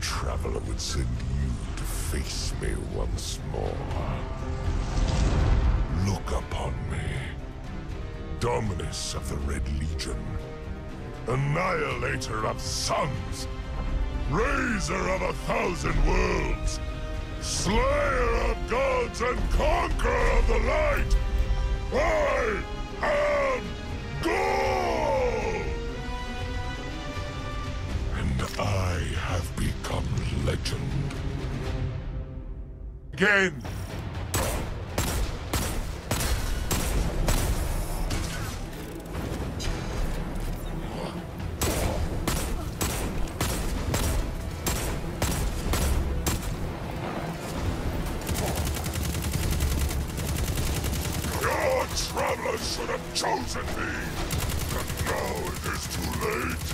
Traveler would send you to face me once more. Look upon me. Dominus of the Red Legion. Annihilator of suns. Raiser of a thousand worlds. Slayer of gods and conqueror of the light. I am God! Legend. Again! Travelers should have chosen me! But now it is too late!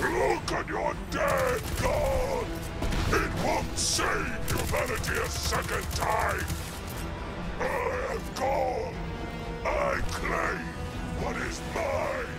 Look on your dead god! It won't save humanity a second time! I have gone! I claim what is mine!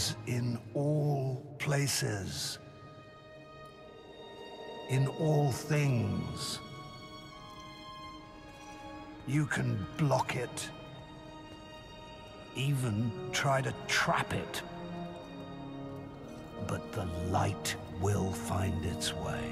Lives in all places. In all things. You can block it. Even try to trap it. But the light will find its way.